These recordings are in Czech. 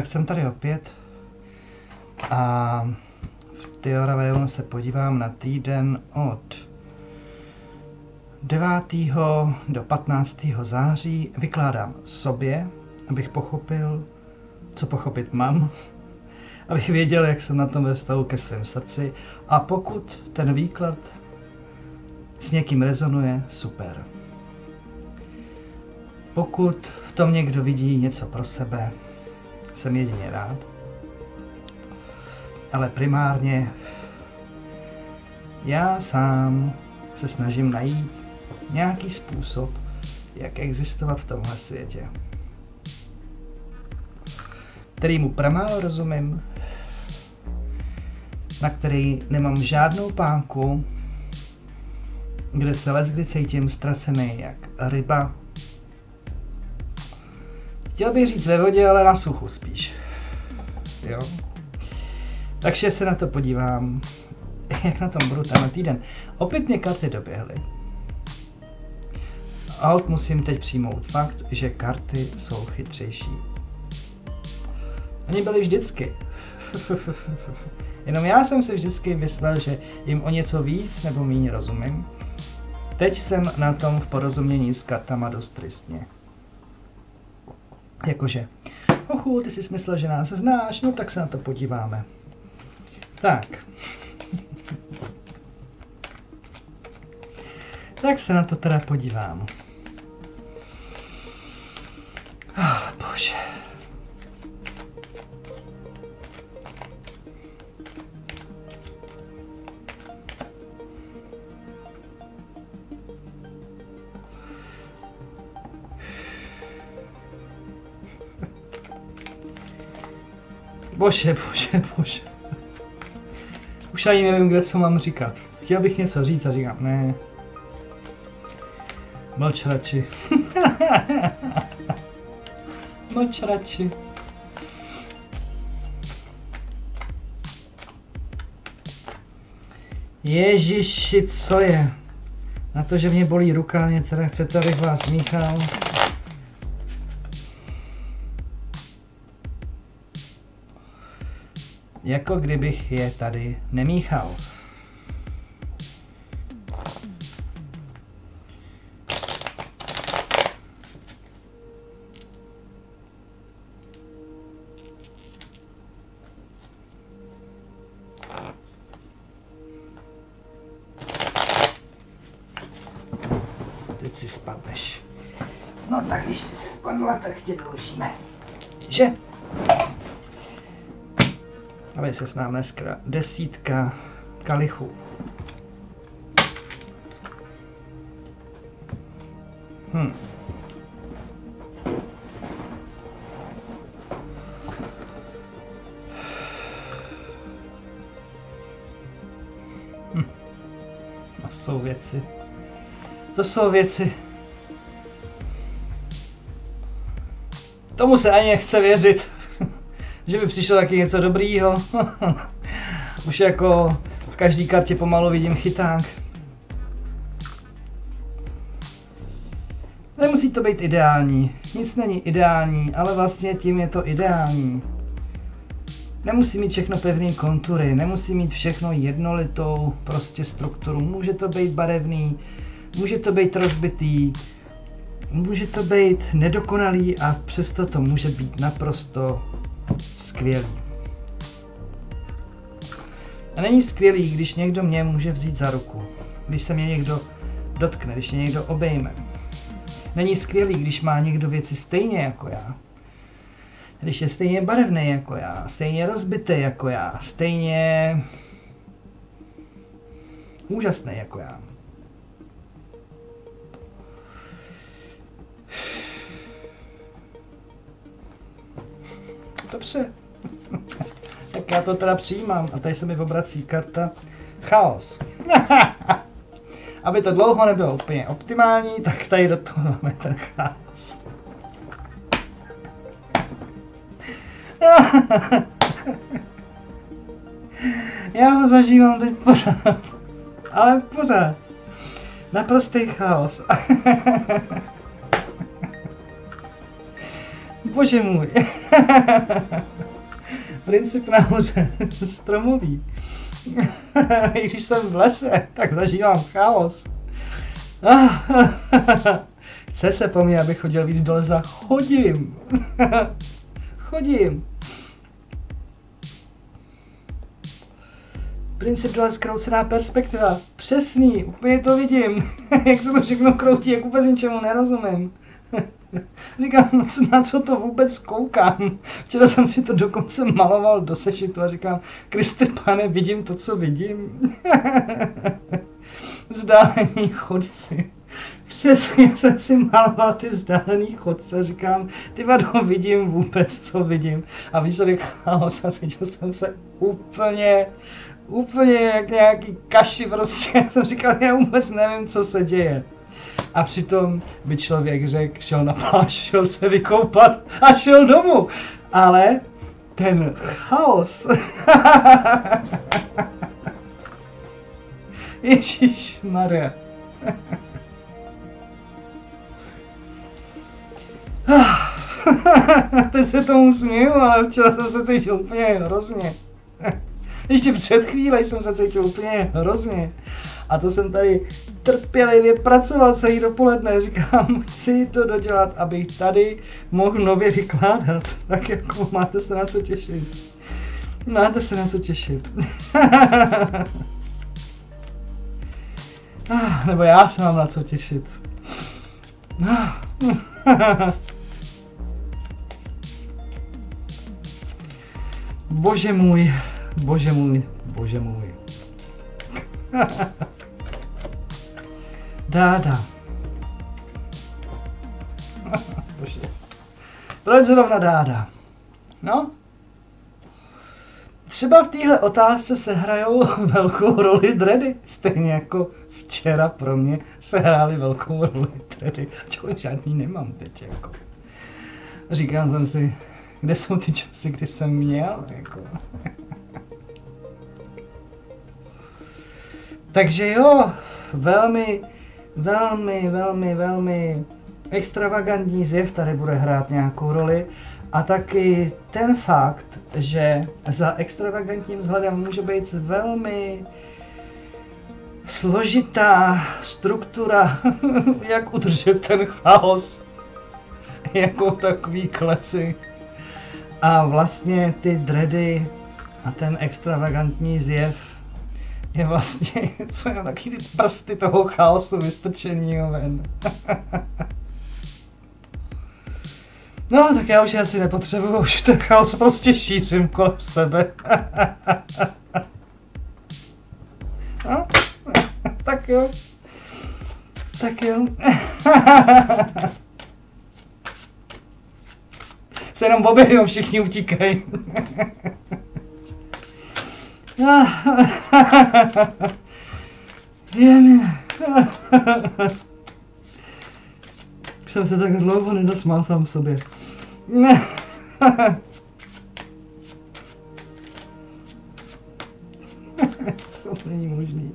tak jsem tady opět a v Teoraveon se podívám na týden od 9. do 15. září. Vykládám sobě, abych pochopil, co pochopit mám, abych věděl, jak jsem na tom ve stavu ke svém srdci a pokud ten výklad s někým rezonuje, super. Pokud v tom někdo vidí něco pro sebe, jsem jedině rád. Ale primárně já sám se snažím najít nějaký způsob, jak existovat v tomhle světě, který mu pramálo rozumím, na který nemám žádnou pánku, kde se let kdy cítím ztracený jak ryba. Chtěl bych říct ve vodě, ale na suchu spíš. Jo? Takže se na to podívám, jak na tom budu tenhle týden. Opět mě karty doběhly. Alt musím teď přijmout fakt, že karty jsou chytřejší. Oni byli vždycky. Jenom já jsem si vždycky myslel, že jim o něco víc nebo méně rozumím. Teď jsem na tom v porozumění s kartama dost tristně. Jakože, ochu, ty jsi myslel, že nás znáš, no tak se na to podíváme. Tak. tak se na to teda podívám. Oh, bože. Bože, bože, bože. Už ani nevím, kde co mám říkat. Chtěl bych něco říct a říkám, ne. Mlč radši. Mlč radši. Ježiši, co je? Na to, že mě bolí ruka, mě teda chcete, abych vás míchal. Jako kdybych je tady nemíchal. Aby se s nám dneska desítka kalichů. Hm. Hm. To jsou věci. To jsou věci. Tomu se ani nechce věřit že by přišlo taky něco dobrýho. Už jako v každý kartě pomalu vidím chyták. Nemusí to být ideální. Nic není ideální, ale vlastně tím je to ideální. Nemusí mít všechno pevné kontury, nemusí mít všechno jednolitou prostě strukturu. Může to být barevný, může to být rozbitý, může to být nedokonalý a přesto to může být naprosto skvělý. A není skvělý, když někdo mě může vzít za ruku, když se mě někdo dotkne, když mě někdo obejme. Není skvělý, když má někdo věci stejně jako já. Když je stejně barevný jako já, stejně rozbitý jako já, stejně úžasný jako já. Dobře. tak já to teda přijímám. A tady se mi obrací karta chaos. Aby to dlouho nebylo úplně optimální, tak tady do toho máme ten chaos. Já ho zažívám teď pořád. Ale pořád. Naprostý chaos. Bože můj. Princip nahoře, stromový. I když jsem v lese, tak zažívám chaos. Chce se po mně, abych chodil víc do lesa. Chodím. Chodím. Princip dole zkroucená perspektiva. Přesný, úplně to vidím. jak se to všechno kroutí, jak vůbec ničemu nerozumím. Říkám, no co, na co to vůbec koukám? Včera jsem si to dokonce maloval do sešitu a říkám, Kriste pane, vidím to, co vidím. Vzdálení chodci. Přesně jsem si maloval ty vzdálený chodce, říkám, ty vado, vidím vůbec, co vidím. A výsledek chaos a cítil jsem se úplně, úplně jak nějaký kaši prostě. Já jsem říkal, já vůbec nevím, co se děje. A přitom by člověk řekl, šel na pláž, šel se vykoupat a šel domů. Ale ten chaos. Ježíš Maria. Teď se tomu směju, ale včera jsem se cítil úplně hrozně. Ještě před chvíli jsem se cítil úplně hrozně. A to jsem tady trpělivě pracoval celý dopoledne. Říkám, chci to dodělat, abych tady mohl nově vykládat. Tak jako máte se na co těšit. Máte se na co těšit. ah, nebo já se mám na co těšit. Ah. Bože můj, bože můj, bože můj. Dáda. bože. Proč zrovna dáda? No, třeba v téhle otázce se hrajou velkou roli dredy, stejně jako včera pro mě se hrály velkou roli dredy, čo žádný nemám teď jako. Říkám jsem si, kde jsou ty časy, kdy jsem měl, jako. Takže jo, velmi, velmi, velmi, velmi extravagantní zjev tady bude hrát nějakou roli. A taky ten fakt, že za extravagantním vzhledem může být velmi složitá struktura, jak udržet ten chaos jako takový kleci. A vlastně ty dready a ten extravagantní zjev je vlastně, co je taky ty prsty toho chaosu vystrčenýho ven. no, tak já už asi nepotřebuju, už ten chaos prostě šířím kolem sebe. no, tak jo. Tak jo. se jenom objeví, všichni utíkají. Je mi. Už jsem se tak dlouho nezasmál sám sobě. Co není možný.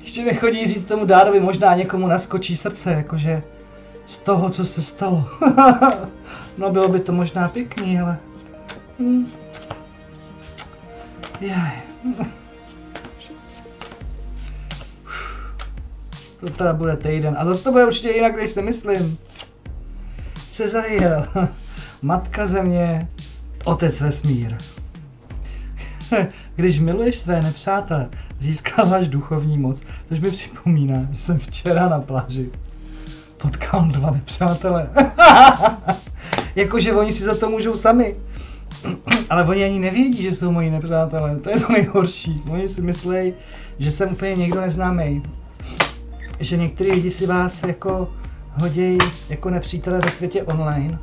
Ještě mi chodí říct tomu Dárovi, možná někomu naskočí srdce, jakože z toho, co se stalo. no bylo by to možná pěkný, ale... Hm. Jaj. To teda bude týden. A zase to bude určitě jinak, než si myslím. Cezajiel, matka země, otec vesmír. Když miluješ své nepřátele, získáváš duchovní moc. Což mi připomíná, že jsem včera na pláži potkal dva nepřátele. Jakože oni si za to můžou sami. Ale oni ani nevědí, že jsou moji nepřátelé. To je to nejhorší. Oni si myslí, že jsem úplně někdo neznámý. Že některý lidi si vás jako hodí jako nepřítele ve světě online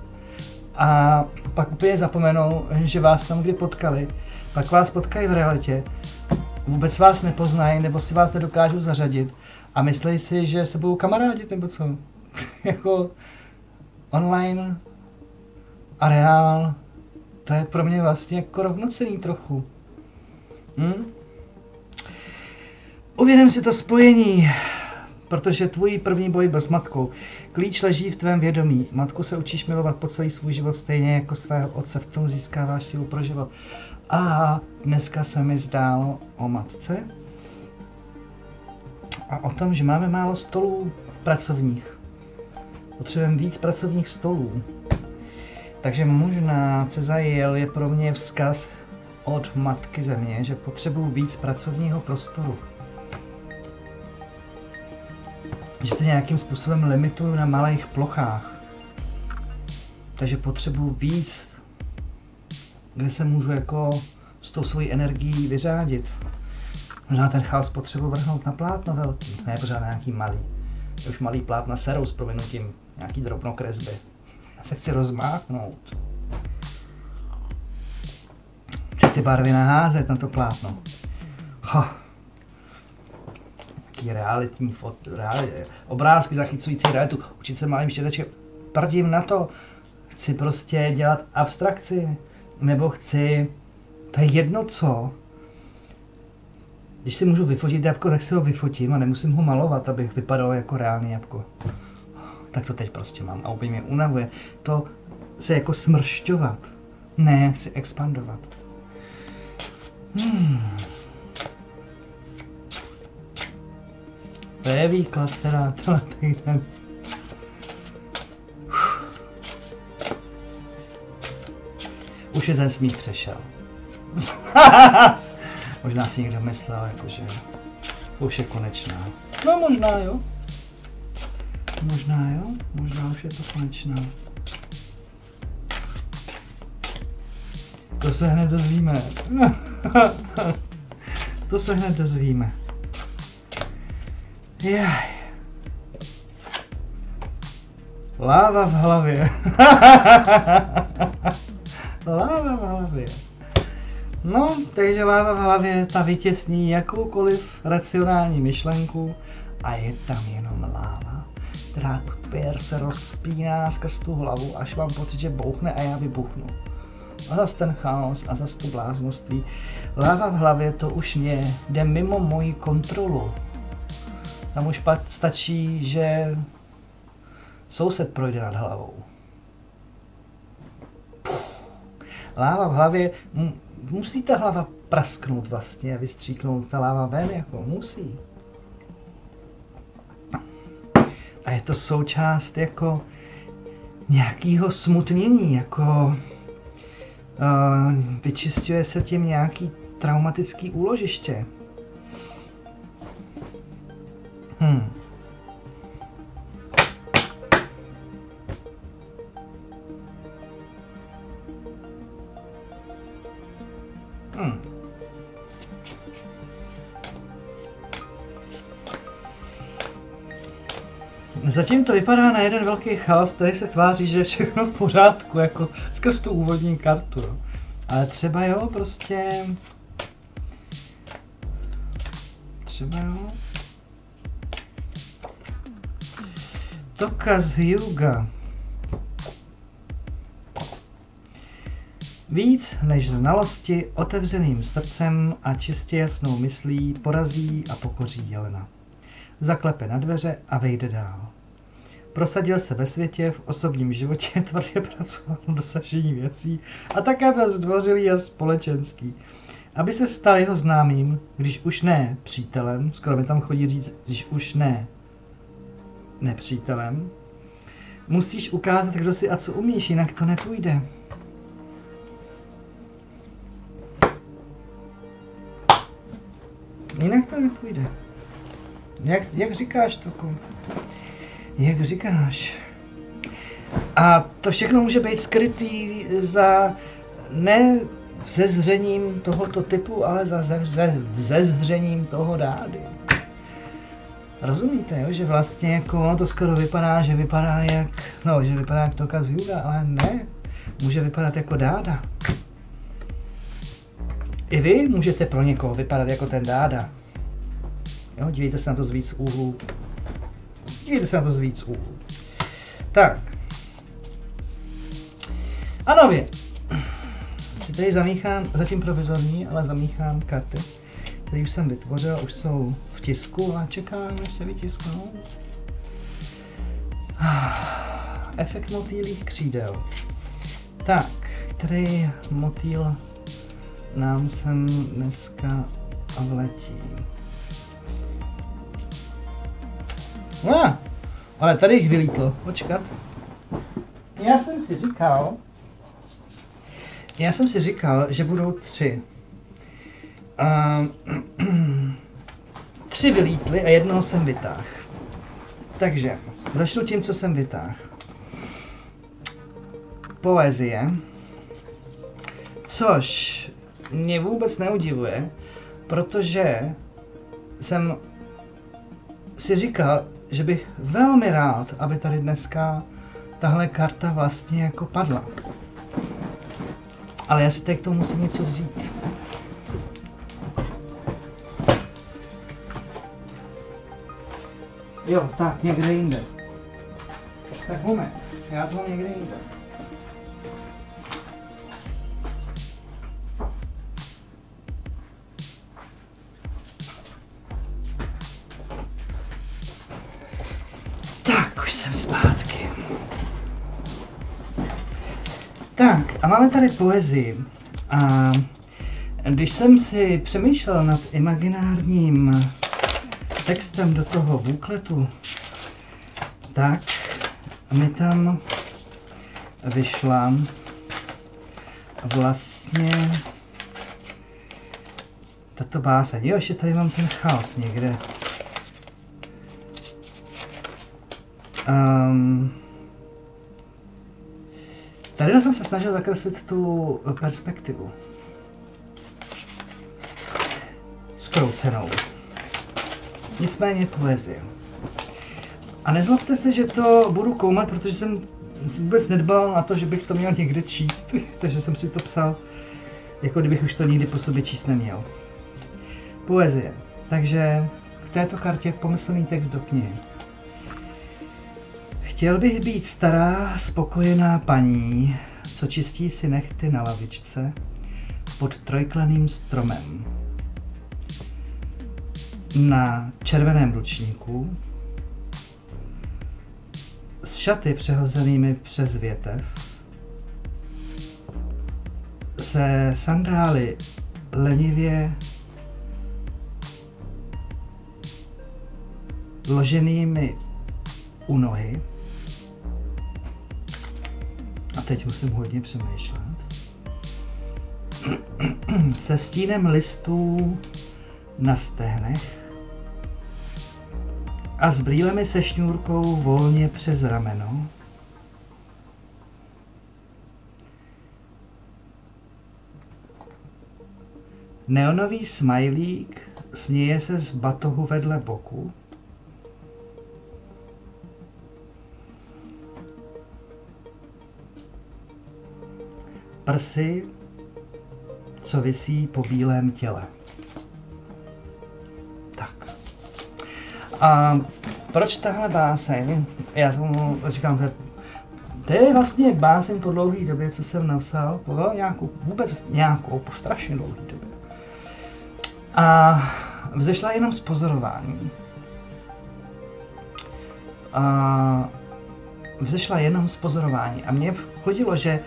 a pak úplně zapomenou, že vás tam kdy potkali. Pak vás potkají v realitě vůbec vás nepoznají nebo si vás nedokážou zařadit a myslí si, že se budou kamarádi nebo co. jako online a reál, to je pro mě vlastně jako rovnocený trochu. Hm? Uvědom si to spojení, protože tvůj první boj byl s matkou. Klíč leží v tvém vědomí. Matku se učíš milovat po celý svůj život stejně jako svého otce. V tom získáváš sílu pro život. A dneska se mi zdálo o matce a o tom, že máme málo stolů pracovních. Potřebujeme víc pracovních stolů. Takže možná Cezajiel je pro mě vzkaz od Matky Země, že potřebuju víc pracovního prostoru. Že se nějakým způsobem limituju na malých plochách. Takže potřebuju víc, kde se můžu jako s tou svojí energií vyřádit. Možná ten chaos potřebuji vrhnout na plátno velký, ne pořád nějaký malý. Už malý plátna serou s proměnutím nějaký drobnokresby. Já se chci rozmáchnout. Chci ty barvy naházet na to plátno. Ha. Taký realitní fot, reali, obrázky zachycující realitu. Učit se malým štětečkem. Prdím na to. Chci prostě dělat abstrakci. Nebo chci, to je jedno co, když si můžu vyfotit jabko, tak si ho vyfotím a nemusím ho malovat, abych vypadal jako reálný jabko. Tak to teď prostě mám a úplně mě unavuje. To se jako smršťovat. Ne, chci expandovat. Hmm. To je výklad teda tohle týden. Už je ten smích přešel. Možná si někdo myslel, jako, že už je konečná. No možná jo. Možná jo, možná už je to konečná. To se hned dozvíme. to se hned dozvíme. Jaj. Láva v hlavě. Láva v hlavě. No, takže láva v hlavě ta vytěsní jakoukoliv racionální myšlenku a je tam jenom láva, úplně se rozpíná skrz tu hlavu, až mám pocit, že bouchne a já vybuchnu. A zase ten chaos a zase to bláznoství. Láva v hlavě to už mě jde mimo moji kontrolu. Tam už pak stačí, že soused projde nad hlavou. Láva v hlavě musí ta hlava prasknout vlastně a vystříknout ta láva ven, jako musí. A je to součást jako nějakého smutnění, jako uh, vyčistuje se tím nějaký traumatický úložiště. Hmm. Zatím to vypadá na jeden velký chaos, který se tváří, že je všechno v pořádku, jako skrz tu úvodní kartu. Ale třeba jo, prostě... Třeba jo. Toka z Hyuga. Víc než znalosti, otevřeným srdcem a čistě jasnou myslí porazí a pokoří Jelena. Zaklepe na dveře a vejde dál. Prosadil se ve světě, v osobním životě, tvrdě pracoval na dosažení věcí a také byl zdvořilý a společenský. Aby se stal jeho známým, když už ne přítelem, skoro mi tam chodí říct, když už ne nepřítelem, musíš ukázat, kdo si a co umíš, jinak to nepůjde. Jinak to nepůjde. Jak, jak říkáš, Toku? Jak říkáš? A to všechno může být skrytý za ne vzezřením tohoto typu, ale za vzezřením toho dády. Rozumíte, jo? že vlastně jako ono to skoro vypadá, že vypadá jak, no, že vypadá jak Toka z Juga, ale ne, může vypadat jako dáda. I vy můžete pro někoho vypadat jako ten dáda. Jo, dívejte se na to z víc úhlů. Dívejte se na to z víc úhlů. Tak. A nově. Si tady zamíchám, zatím provizorní, ale zamíchám karty, které už jsem vytvořil, už jsou v tisku a čekám, až se vytisknou. Efekt motýlých křídel. Tak, který motýl nám sem dneska vletí? Ah, ale tady jich vylítlo, počkat. Já jsem si říkal, já jsem si říkal, že budou tři. Uh, tři vylítly a jednoho jsem vytáhl. Takže, začnu tím, co jsem vytáhl. Poezie, což mě vůbec neudivuje, protože jsem si říkal, že bych velmi rád, aby tady dneska tahle karta vlastně jako padla. Ale já si teď k tomu musím něco vzít. Jo, tak, někde jinde. Tak moment, já to někde jinde. Tak, už jsem zpátky. Tak, a máme tady poezii. A když jsem si přemýšlel nad imaginárním textem do toho bukletu, tak mi tam vyšla vlastně tato báseň. Jo, ještě tady mám ten chaos někde. Um, tady jsem se snažil zakreslit tu perspektivu. Skroucenou. Nicméně poezie. A nezlobte se, že to budu koumat, protože jsem vůbec nedbal na to, že bych to měl někde číst, takže jsem si to psal, jako kdybych už to nikdy po sobě číst neměl. Poezie. Takže v této kartě pomyslný text do knihy. Chtěl bych být stará, spokojená paní, co čistí si nechty na lavičce pod trojklaným stromem. Na červeném ručníku s šaty přehozenými přes větev se sandály lenivě loženými u nohy teď musím hodně přemýšlet. Se stínem listů na stehnech a s brýlemi se šňůrkou volně přes rameno. Neonový smajlík směje se z batohu vedle boku. Prsy, co visí po bílém těle. Tak. A proč tahle báseň? Já tomu říkám, že to je vlastně báseň po dlouhé době, co jsem napsal, po nějakou, vůbec nějakou, po strašně dlouhé době. A vzešla jenom z pozorování. A vzešla jenom z pozorování. A mně chodilo, že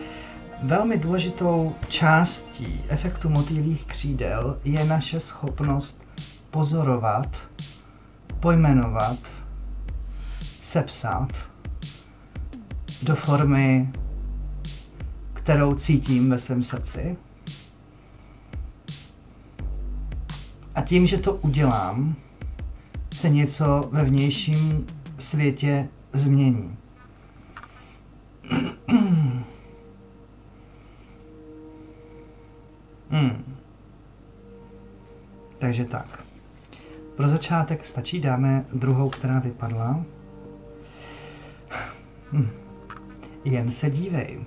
Velmi důležitou částí efektu motýlých křídel je naše schopnost pozorovat, pojmenovat, sepsat do formy, kterou cítím ve svém srdci. A tím, že to udělám, se něco ve vnějším světě změní. Hmm. Takže tak. Pro začátek stačí, dáme druhou, která vypadla. Hmm. Jen se dívej.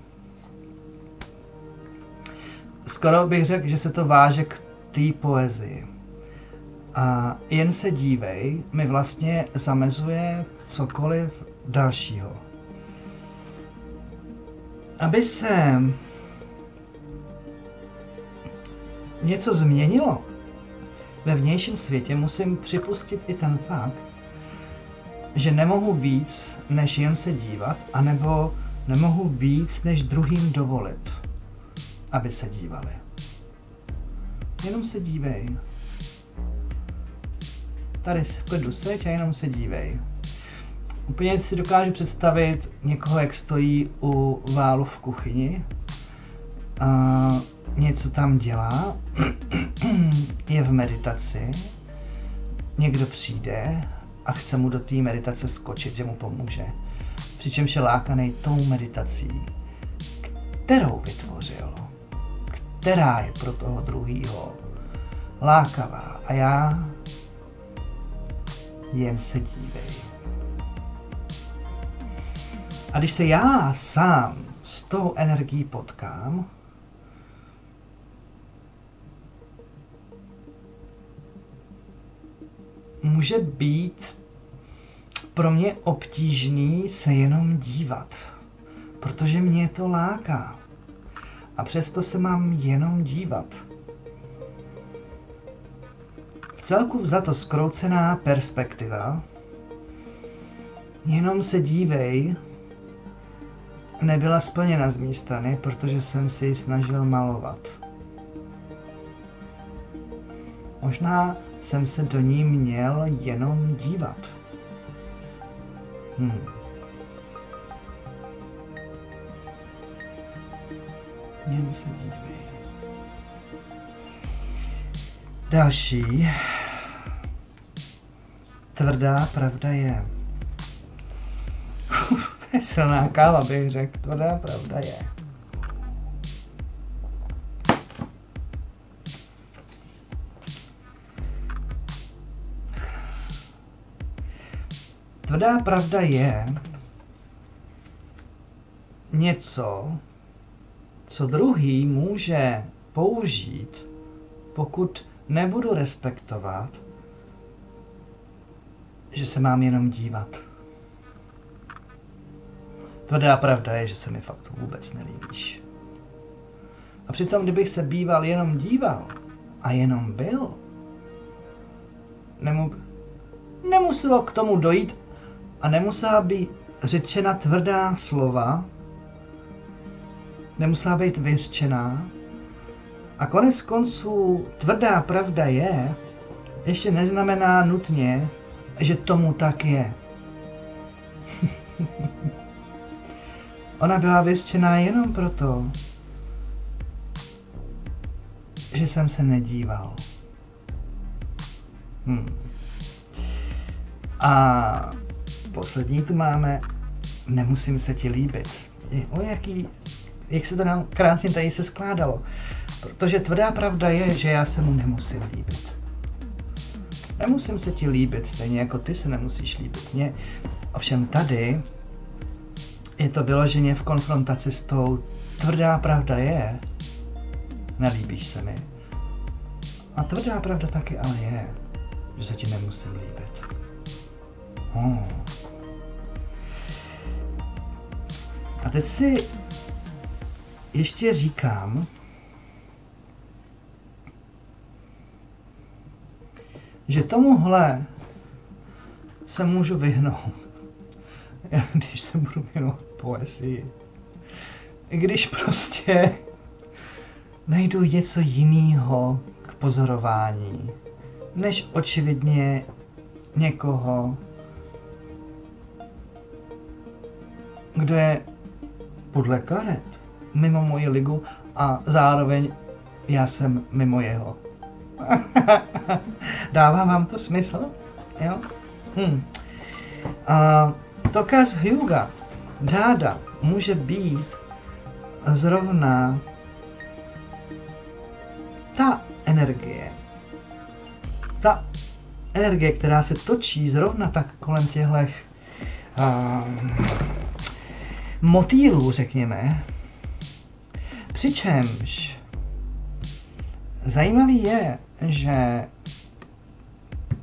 Skoro bych řekl, že se to váže k té poezii. A jen se dívej mi vlastně zamezuje cokoliv dalšího. Aby se něco změnilo ve vnějším světě musím připustit i ten fakt, že nemohu víc, než jen se dívat, anebo nemohu víc, než druhým dovolit, aby se dívali. Jenom se dívej. Tady v klidu seď a jenom se dívej. Úplně si dokážu představit někoho, jak stojí u válu v kuchyni a něco tam dělá, je v meditaci, někdo přijde a chce mu do té meditace skočit, že mu pomůže. Přičemž je lákaný tou meditací, kterou vytvořil, která je pro toho druhýho lákavá. A já jen se dívej. A když se já sám s tou energií potkám, může být pro mě obtížný se jenom dívat, protože mě to láká. A přesto se mám jenom dívat. V celku za to skroucená perspektiva, jenom se dívej, nebyla splněna z mé strany, protože jsem si ji snažil malovat. Možná jsem se do ní měl jenom dívat. Hmm. Jen se dívej. Další. Tvrdá pravda je. to je silná káva, bych řekl. Tvrdá pravda je. Tvrdá pravda je něco, co druhý může použít, pokud nebudu respektovat, že se mám jenom dívat. Tvrdá pravda je, že se mi fakt vůbec nelíbíš. A přitom, kdybych se býval jenom díval a jenom byl, nemu, nemuselo k tomu dojít a nemusela být řečena tvrdá slova, nemusela být vyřčená. A konec konců tvrdá pravda je, ještě neznamená nutně, že tomu tak je. Ona byla vyřčená jenom proto, že jsem se nedíval. Hmm. A Poslední tu máme Nemusím se ti líbit. O jaký, jak se to nám krásně tady se skládalo. Protože tvrdá pravda je, že já se mu nemusím líbit. Nemusím se ti líbit, stejně jako ty se nemusíš líbit mě. Ovšem tady je to vyloženě v konfrontaci s tou tvrdá pravda je, nelíbíš se mi. A tvrdá pravda taky ale je, že se ti nemusím líbit. Oh. Teď si ještě říkám, že tomuhle se můžu vyhnout, když se budu věnovat poezii. I když prostě najdu něco jiného k pozorování, než očividně někoho, kdo je podle karet mimo moji ligu a zároveň já jsem mimo jeho. Dává vám to smysl? Jo? Hm. A Tokas Hyuga, dáda, může být zrovna ta energie, ta energie, která se točí zrovna tak kolem těchto uh, motýlů, řekněme. Přičemž zajímavý je, že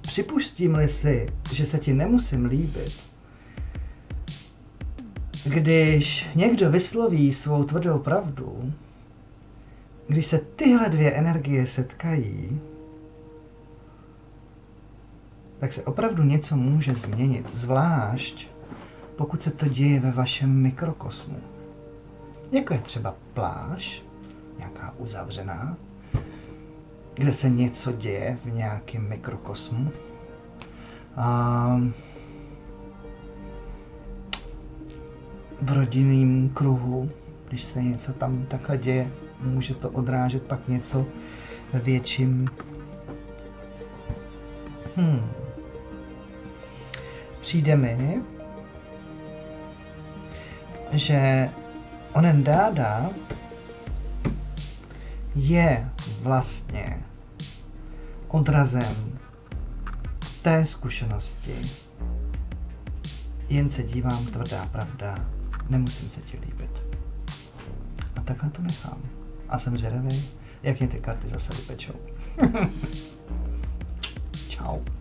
připustím-li si, že se ti nemusím líbit, když někdo vysloví svou tvrdou pravdu, když se tyhle dvě energie setkají, tak se opravdu něco může změnit, zvlášť pokud se to děje ve vašem mikrokosmu. Jako je třeba pláž, nějaká uzavřená, kde se něco děje v nějakém mikrokosmu. A v rodinném kruhu, když se něco tam takhle děje, může to odrážet pak něco ve větším. Hmm. Přijde mi, že onen dáda je vlastně odrazem té zkušenosti. Jen se dívám, tvrdá pravda, nemusím se ti líbit. A takhle to nechám. A jsem zvědavý, jak mě ty karty zase vypečou. Ciao.